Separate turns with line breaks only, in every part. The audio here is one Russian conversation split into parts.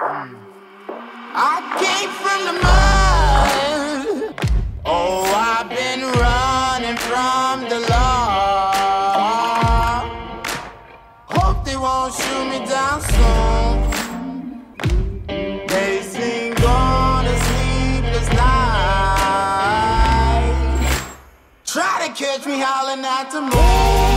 Mm. I came from the mud. Oh, I've been running from the law. Hope they won't shoot me down soon. They night. Try to catch me howling at the moon.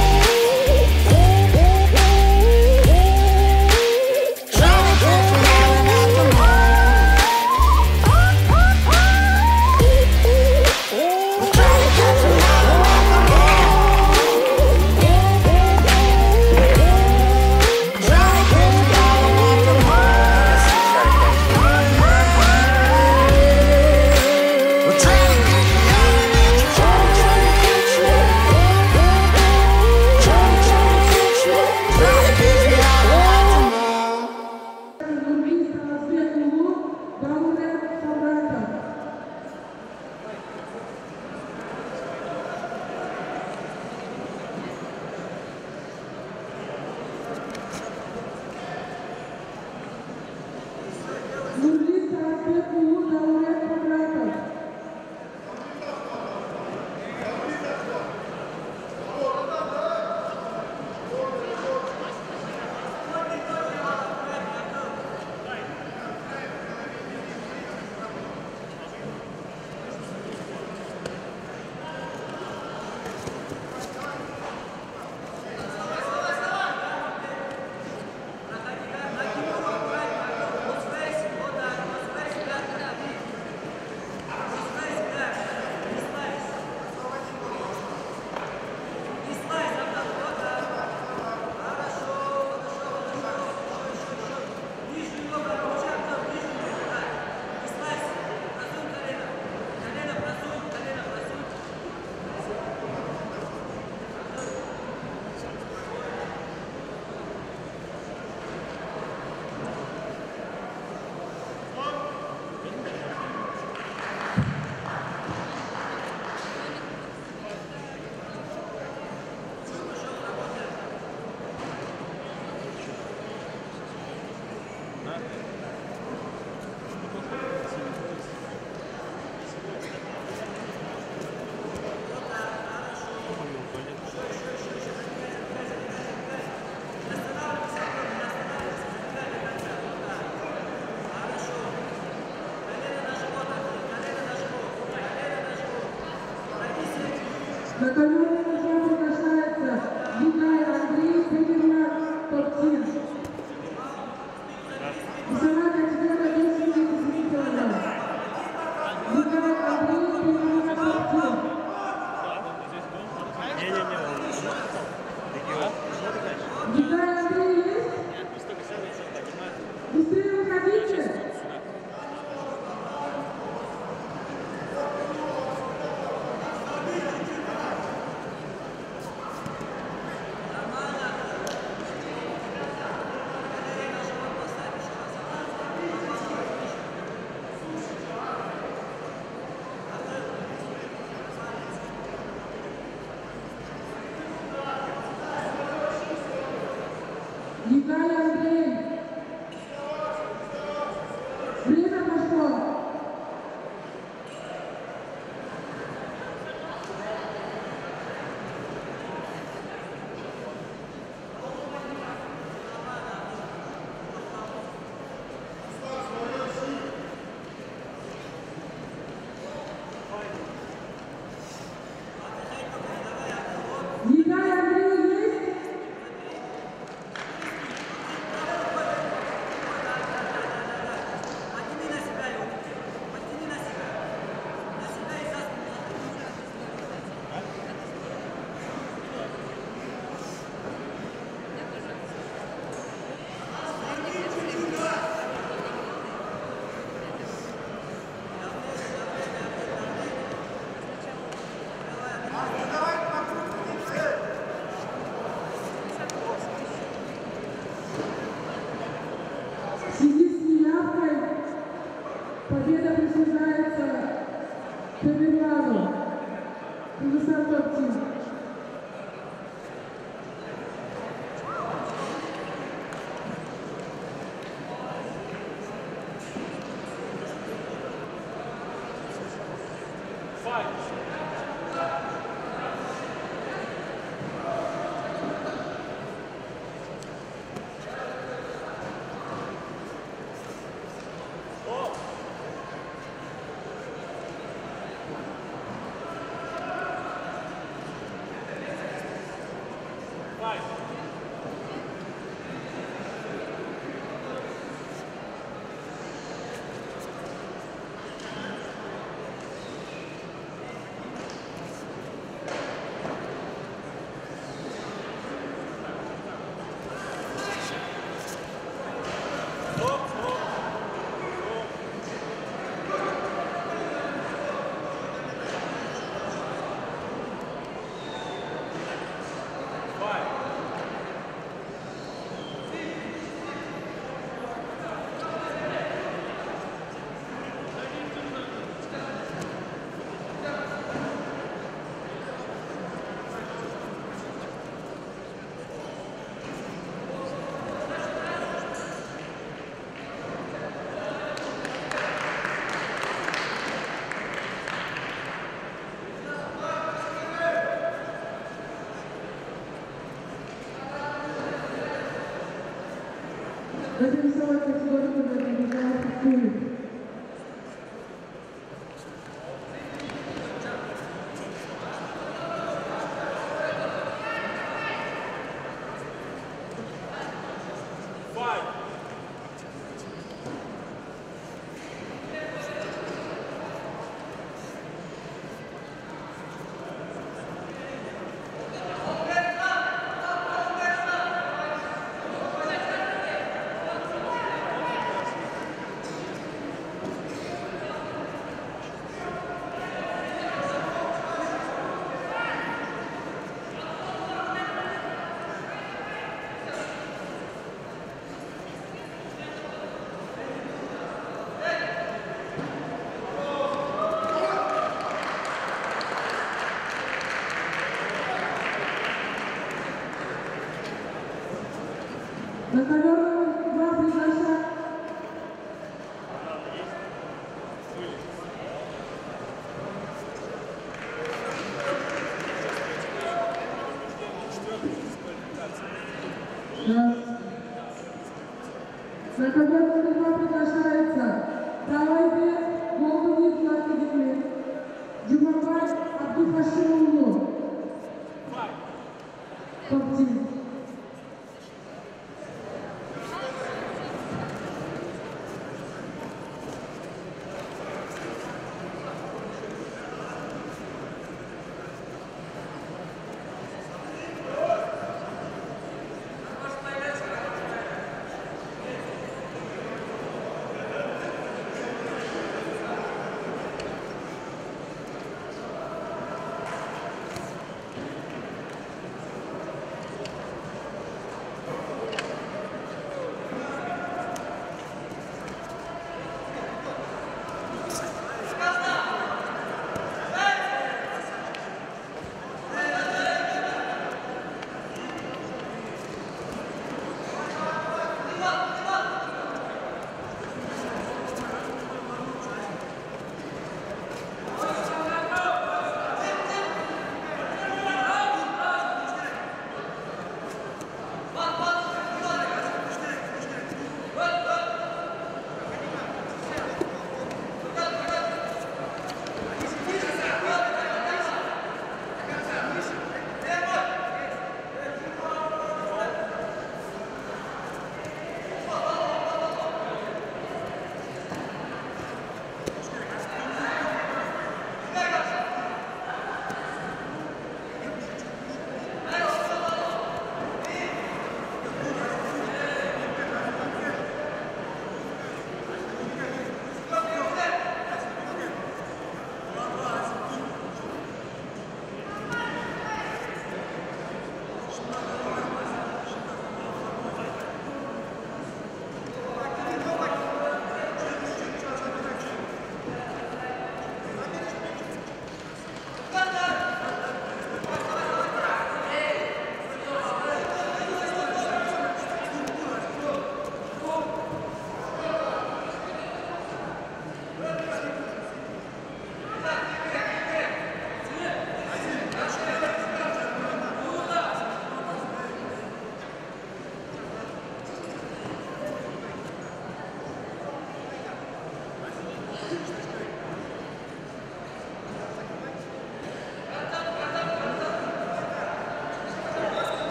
Thank you.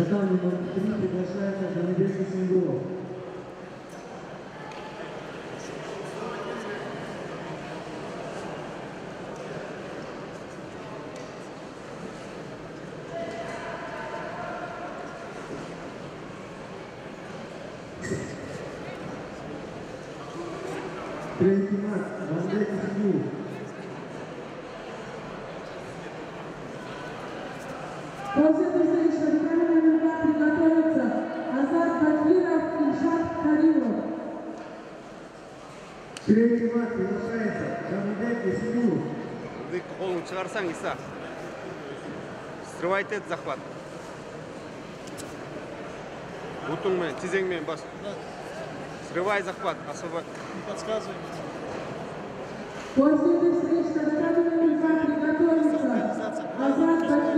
На
татами номер три приглашается Жанибек Сингов. Третий матч Жанибек Матч приглашается Жанибек Сингов.
Ты қолын шығарсаң Иса. Срывайте этот захват. Бутыңмен, тізеңмен бас. Срывай захват, освободь.
После этой встречи на наказание нельзя приготовиться.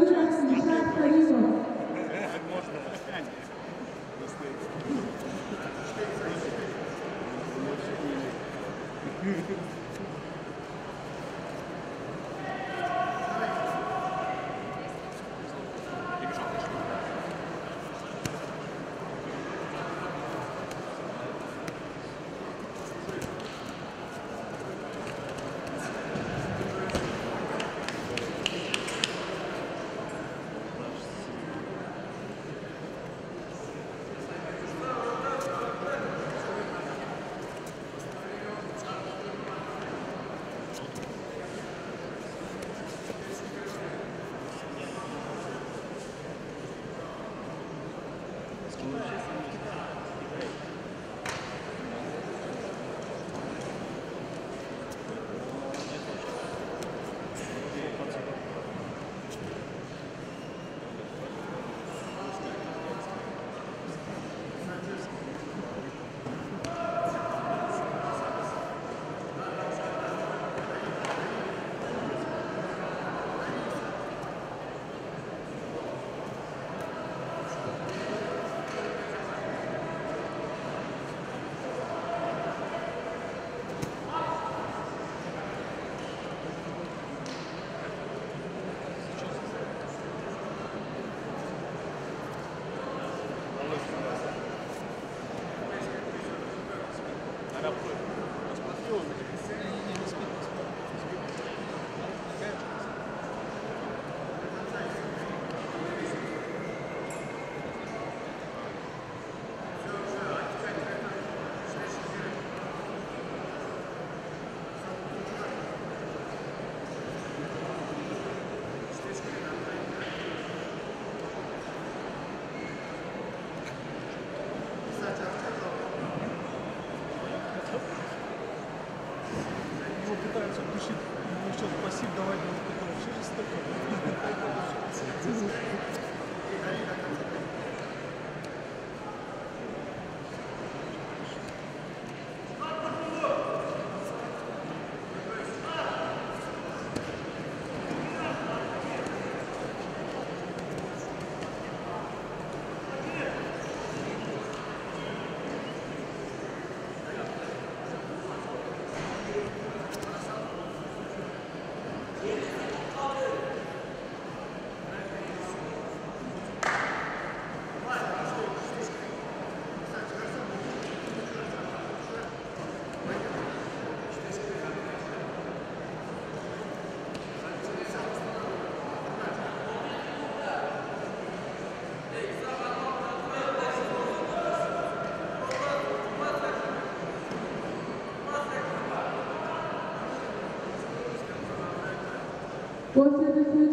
После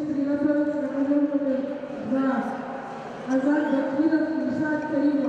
приготовиться к два. Азат Бакиров и Ишат Каримов.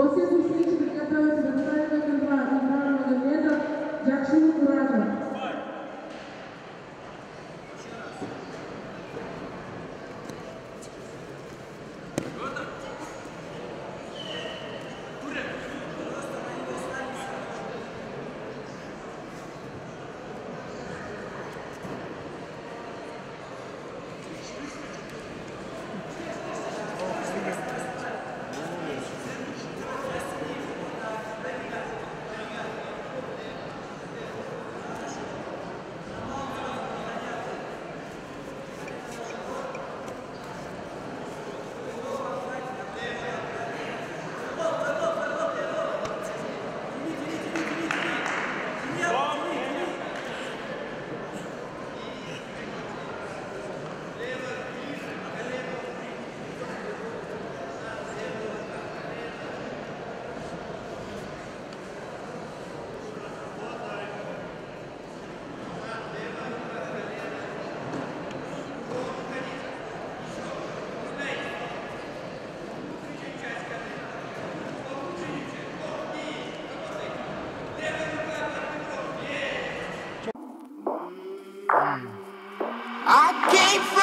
Vocês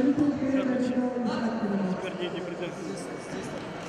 Все, значит, утвердите претензии.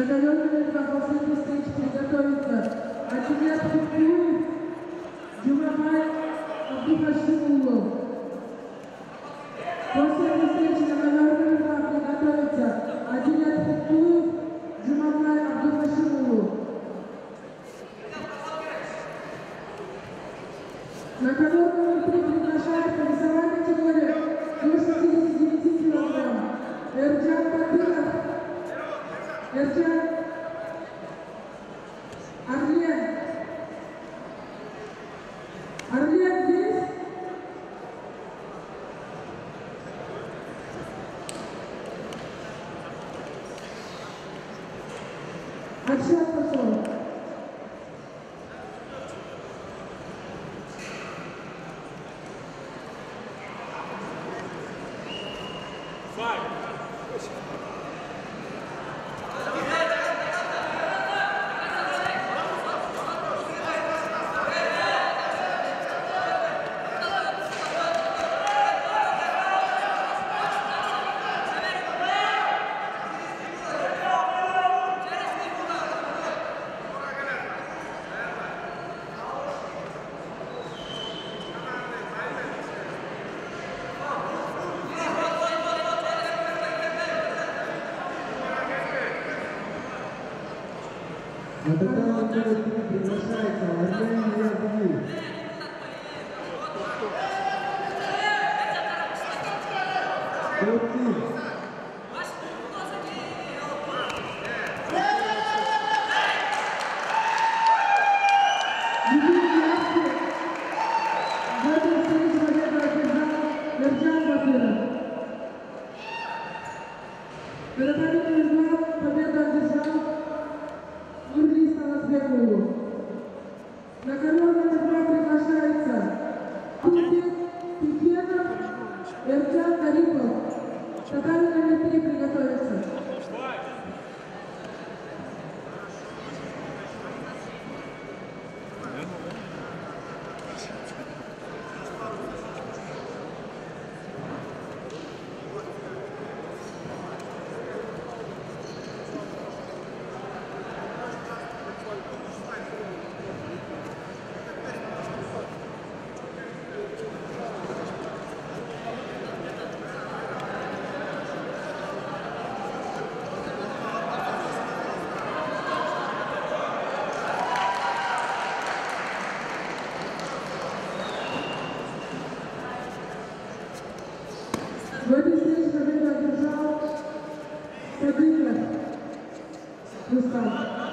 Le talon de la Но тогда
он будет приглашается, возьми меня
в бою. Крутись!
13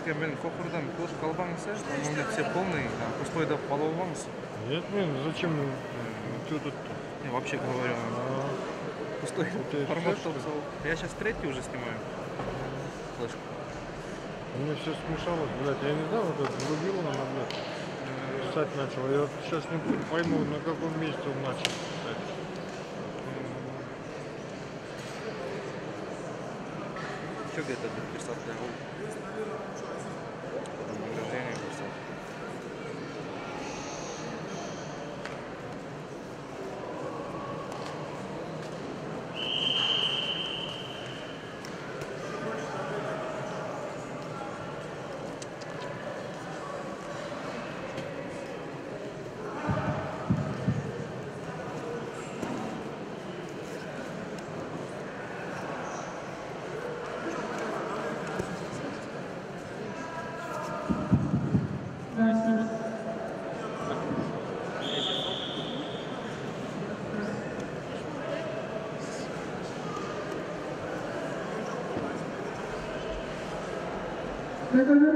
Заманбайга мен коқырдан қылыш қалбаңызшы оның да все полный а пустой да половаңыз
Нет, блин, зачем ты тут?
я вообще говорю пустой
Это
формат
что, что
я сейчас третий уже снимаю флешку
Мне все смешалось, блядь. Я не знаю, вот это врубил на блядь. Писать начал. Я вот сейчас не пойму, на каком месте он начал писать.
что где-то писал
Thank you.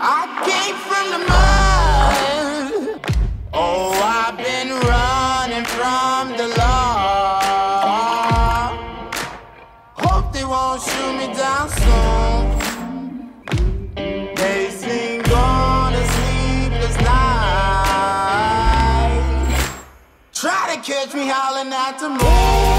I came from the mud. Oh, I've been running from the law. Hope they won't shoot me down soon. They night. Try to catch me howling at the moon.